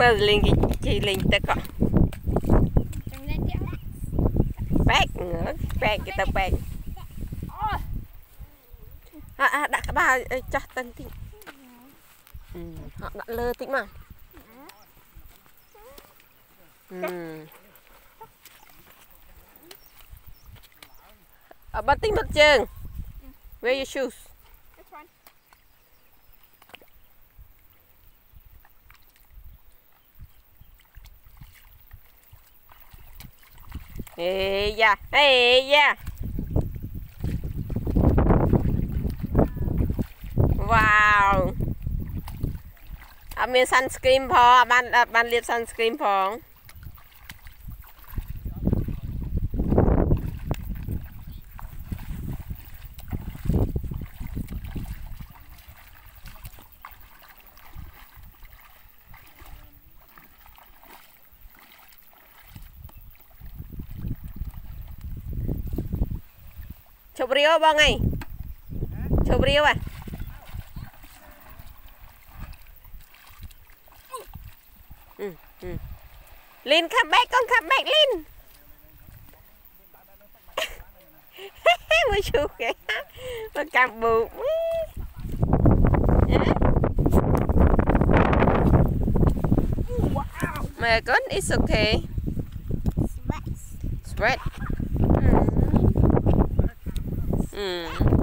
មើលលេងគេជិះលេងទឹកក៏បែកបែកគេទៅបែកអ่ะដាក់ក្បាលចាស់តឹងតិចហក់ដាក់លើតិចមកអឺបាត់តិចមកជើង Wear your shoes Ella, ella. Wow អត់មាន sunscreen ផងអត់បានអត់បានលាប sunscreen ផង ឈប់រាវបងអីឈប់រាវហ៎លីន come back កូន come back លីនមកជួគេមកកាំបូកមើលកូន it's okay sweat sweat Mm.